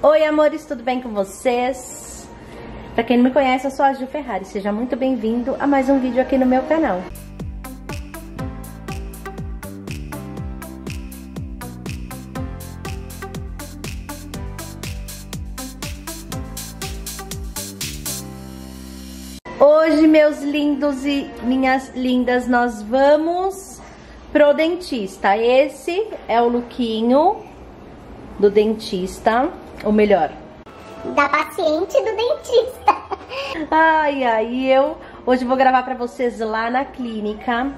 Oi, amores, tudo bem com vocês? Pra quem não me conhece, eu sou a Gil Ferrari. Seja muito bem-vindo a mais um vídeo aqui no meu canal. Hoje, meus lindos e minhas lindas, nós vamos pro dentista. Esse é o lookinho do dentista, ou melhor, da paciente do dentista. Ai, ai, eu hoje vou gravar pra vocês lá na clínica,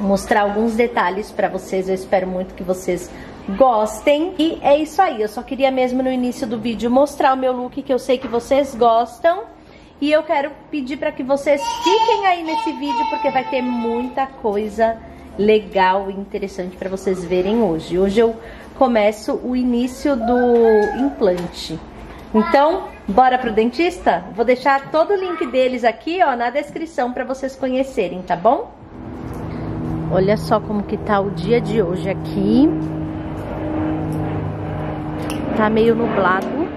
mostrar alguns detalhes pra vocês, eu espero muito que vocês gostem. E é isso aí, eu só queria mesmo no início do vídeo mostrar o meu look, que eu sei que vocês gostam. E eu quero pedir pra que vocês fiquem aí nesse vídeo, porque vai ter muita coisa legal e interessante pra vocês verem hoje. Hoje eu começo o início do implante. Então, bora pro dentista? Vou deixar todo o link deles aqui, ó, na descrição para vocês conhecerem, tá bom? Olha só como que tá o dia de hoje aqui. Tá meio nublado.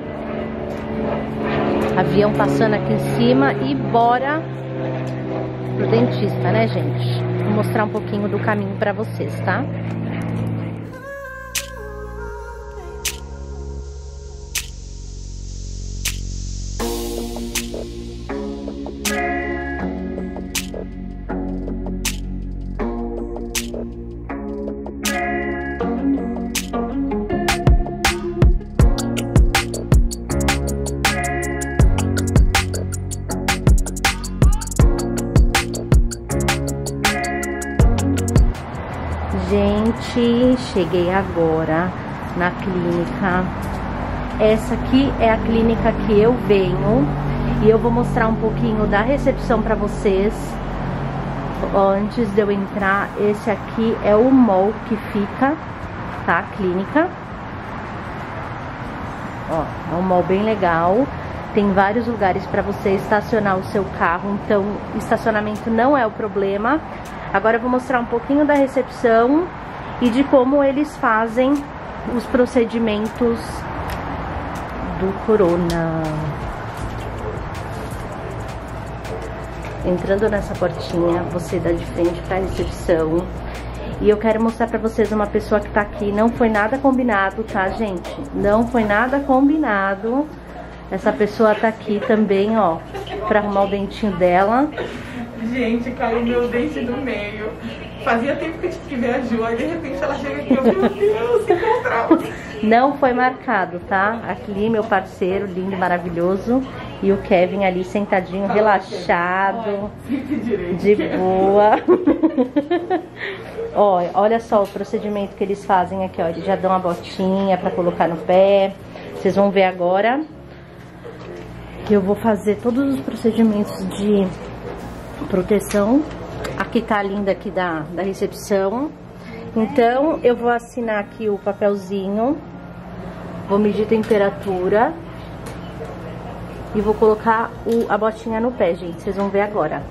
Avião passando aqui em cima e bora pro dentista, né, gente? Vou mostrar um pouquinho do caminho para vocês, tá? Gente, cheguei agora na clínica. Essa aqui é a clínica que eu venho e eu vou mostrar um pouquinho da recepção para vocês. Antes de eu entrar, esse aqui é o mall que fica, tá? A clínica. Ó, é um mall bem legal. Tem vários lugares para você estacionar o seu carro, então estacionamento não é o problema. Agora eu vou mostrar um pouquinho da recepção e de como eles fazem os procedimentos do corona. Entrando nessa portinha, você dá de frente para a recepção. E eu quero mostrar para vocês uma pessoa que tá aqui. Não foi nada combinado, tá, gente? Não foi nada combinado. Essa pessoa tá aqui também, ó, para arrumar o dentinho dela. Gente, caiu meu dente no meio. Fazia tempo que tive que ver a Ju, aí de repente ela chega aqui, eu, meu Deus, se encontramos. Não foi marcado, tá? Aqui, meu parceiro, lindo, maravilhoso. E o Kevin ali sentadinho, Fala, relaxado, Olha, de boa. ó, olha só o procedimento que eles fazem aqui, ó. Eles já dão a botinha pra colocar no pé. Vocês vão ver agora. Que eu vou fazer todos os procedimentos de proteção. Aqui tá linda aqui da, da recepção. Então, eu vou assinar aqui o papelzinho. Vou medir temperatura. E vou colocar o, a botinha no pé, gente. Vocês vão ver agora.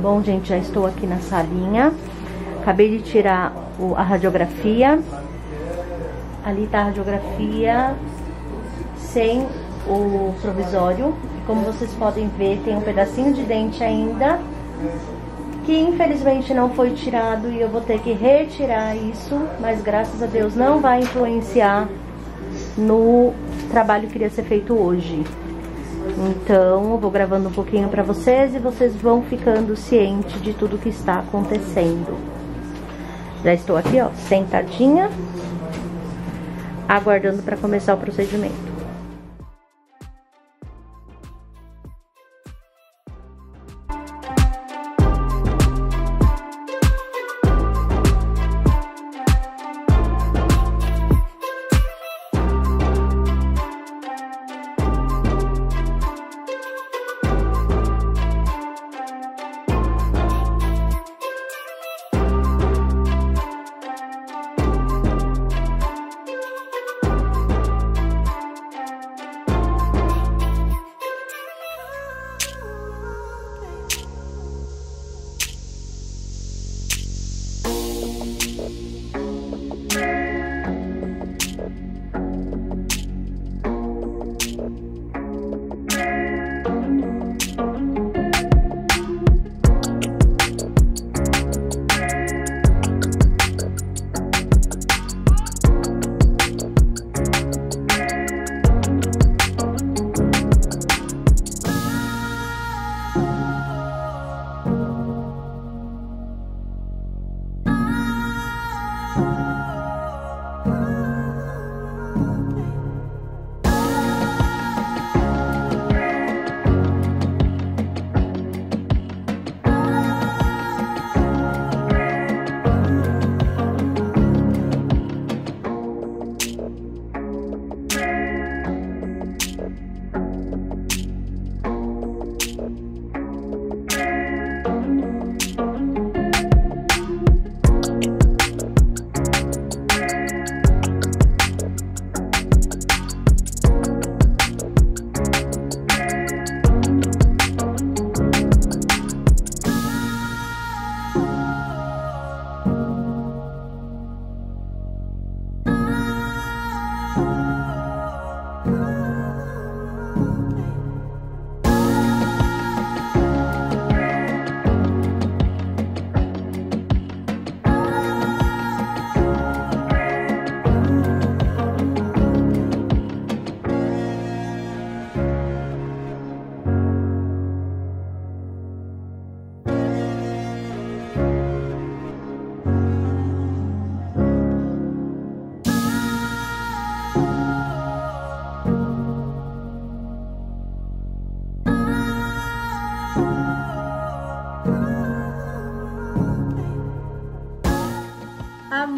Bom, gente, já estou aqui na salinha. Acabei de tirar o, a radiografia. Ali tá a radiografia sem o provisório. Como vocês podem ver, tem um pedacinho de dente ainda. que infelizmente não foi tirado e eu vou ter que retirar isso, mas graças a Deus não vai influenciar no trabalho que iria ser feito hoje. Então, eu vou gravando um pouquinho para vocês e vocês vão ficando cientes de tudo que está acontecendo. Já estou aqui, ó, sentadinha, aguardando para começar o procedimento.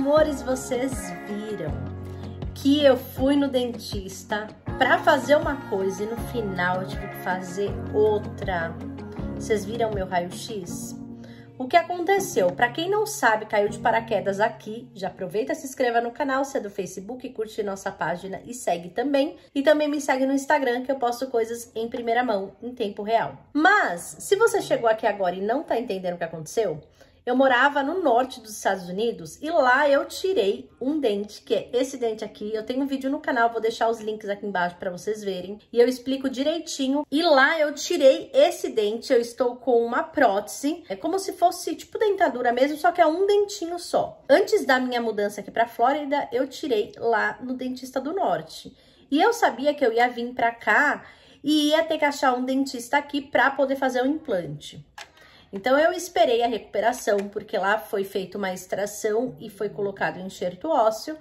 Amores, vocês viram que eu fui no dentista para fazer uma coisa e no final eu tive que fazer outra. Vocês viram meu raio-x? O que aconteceu? Para quem não sabe, caiu de paraquedas aqui, já aproveita, se inscreva no canal, se é do Facebook, curte nossa página e segue também. E também me segue no Instagram, que eu posto coisas em primeira mão, em tempo real. Mas, se você chegou aqui agora e não tá entendendo o que aconteceu, eu morava no norte dos Estados Unidos e lá eu tirei um dente, que é esse dente aqui. Eu tenho um vídeo no canal, vou deixar os links aqui embaixo para vocês verem. E eu explico direitinho. E lá eu tirei esse dente, eu estou com uma prótese. É como se fosse tipo dentadura mesmo, só que é um dentinho só. Antes da minha mudança aqui para Flórida, eu tirei lá no dentista do norte. E eu sabia que eu ia vir para cá e ia ter que achar um dentista aqui para poder fazer o implante. Então, eu esperei a recuperação, porque lá foi feita uma extração e foi colocado enxerto ósseo.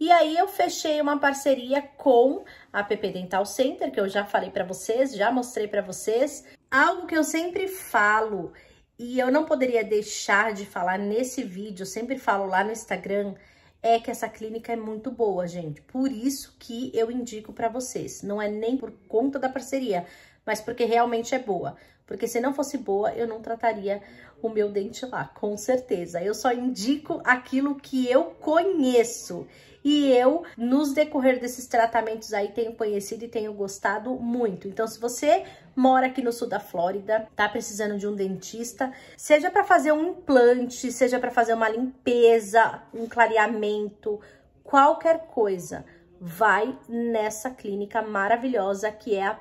E aí, eu fechei uma parceria com a PP Dental Center, que eu já falei para vocês, já mostrei para vocês. Algo que eu sempre falo e eu não poderia deixar de falar nesse vídeo, eu sempre falo lá no Instagram, é que essa clínica é muito boa, gente. Por isso que eu indico para vocês. Não é nem por conta da parceria, mas porque realmente é boa. Porque se não fosse boa, eu não trataria o meu dente lá, com certeza. Eu só indico aquilo que eu conheço. E eu, nos decorrer desses tratamentos aí, tenho conhecido e tenho gostado muito. Então, se você mora aqui no sul da Flórida, tá precisando de um dentista, seja para fazer um implante, seja para fazer uma limpeza, um clareamento, qualquer coisa, vai nessa clínica maravilhosa que é a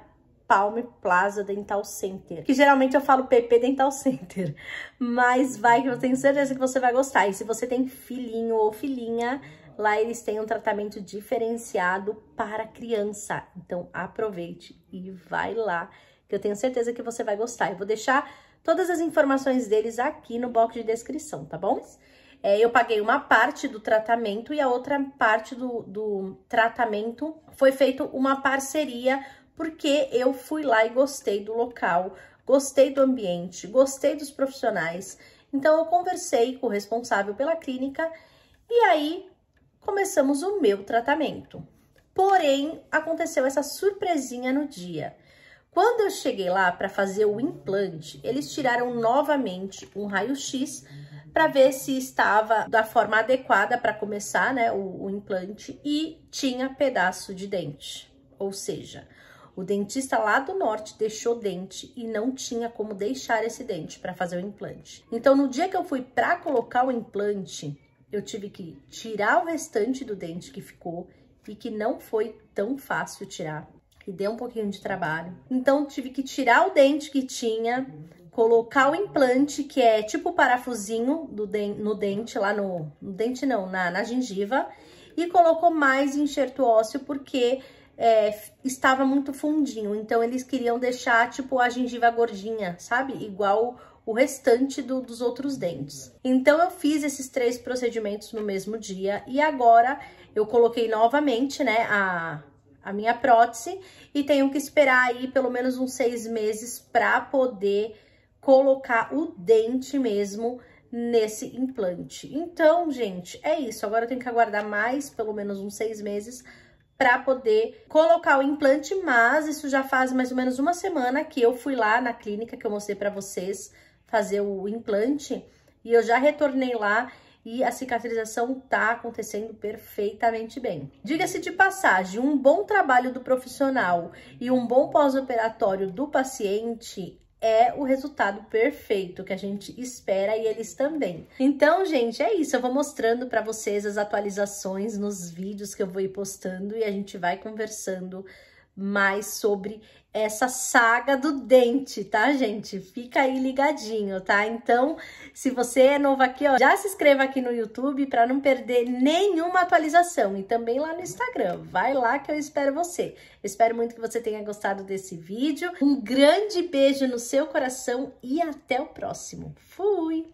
Palme Plaza Dental Center. Que geralmente eu falo PP Dental Center. Mas vai que eu tenho certeza que você vai gostar. E se você tem filhinho ou filhinha, lá eles têm um tratamento diferenciado para criança. Então aproveite e vai lá, que eu tenho certeza que você vai gostar. Eu vou deixar todas as informações deles aqui no box de descrição, tá bom? É, eu paguei uma parte do tratamento e a outra parte do, do tratamento foi feito uma parceria porque eu fui lá e gostei do local, gostei do ambiente, gostei dos profissionais. Então eu conversei com o responsável pela clínica e aí começamos o meu tratamento. Porém, aconteceu essa surpresinha no dia. Quando eu cheguei lá para fazer o implante, eles tiraram novamente um raio-x para ver se estava da forma adequada para começar né, o, o implante e tinha pedaço de dente. Ou seja, o dentista lá do norte deixou dente e não tinha como deixar esse dente para fazer o implante. Então, no dia que eu fui para colocar o implante, eu tive que tirar o restante do dente que ficou e que não foi tão fácil tirar. E deu um pouquinho de trabalho. Então, tive que tirar o dente que tinha, colocar o implante, que é tipo o parafusinho no dente, lá no, no dente não, na, na gengiva, e colocou mais enxerto ósseo, porque é, estava muito fundinho. Então, eles queriam deixar, tipo, a gengiva gordinha, sabe? Igual o restante do, dos outros dentes. Então, eu fiz esses três procedimentos no mesmo dia e agora eu coloquei novamente, né, a, a minha prótese e tenho que esperar aí pelo menos uns seis meses para poder colocar o dente mesmo nesse implante. Então, gente, é isso. Agora eu tenho que aguardar mais, pelo menos uns seis meses, para poder colocar o implante, mas isso já faz mais ou menos uma semana que eu fui lá na clínica que eu mostrei para vocês fazer o implante e eu já retornei lá e a cicatrização tá acontecendo perfeitamente bem. Diga-se de passagem, um bom trabalho do profissional e um bom pós-operatório do paciente é o resultado perfeito que a gente espera e eles também. Então, gente, é isso. Eu vou mostrando para vocês as atualizações nos vídeos que eu vou ir postando e a gente vai conversando mais sobre essa saga do dente, tá, gente? Fica aí ligadinho, tá? Então, se você é novo aqui, ó, já se inscreva aqui no YouTube para não perder nenhuma atualização e também lá no Instagram. Vai lá que eu espero você. Espero muito que você tenha gostado desse vídeo. Um grande beijo no seu coração e até o próximo. Fui!